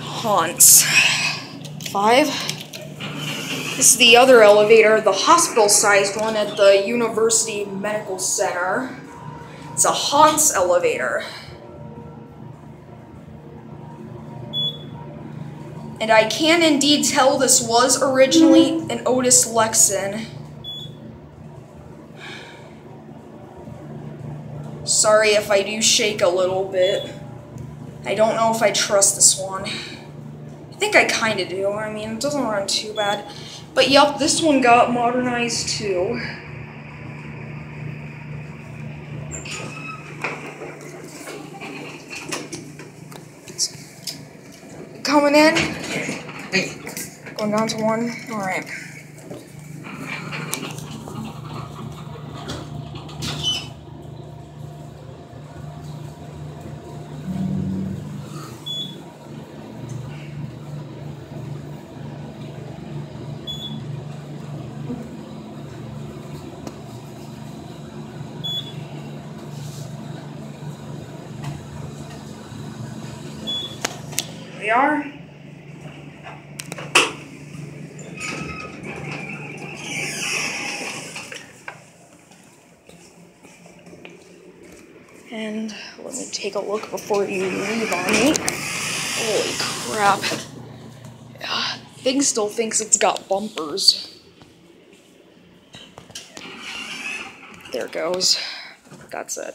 Hontz. Five. This is the other elevator, the hospital-sized one at the University Medical Center. It's a Hontz elevator. And I can indeed tell this was originally an Otis Lexan. Sorry if I do shake a little bit. I don't know if I trust this one. I think I kind of do. I mean, it doesn't run too bad. But yep, this one got modernized too. Coming in. Going down to one. Alright. We are. And let me take a look before you leave on me. Holy crap. Yeah, thing still thinks it's got bumpers. There goes. That's it.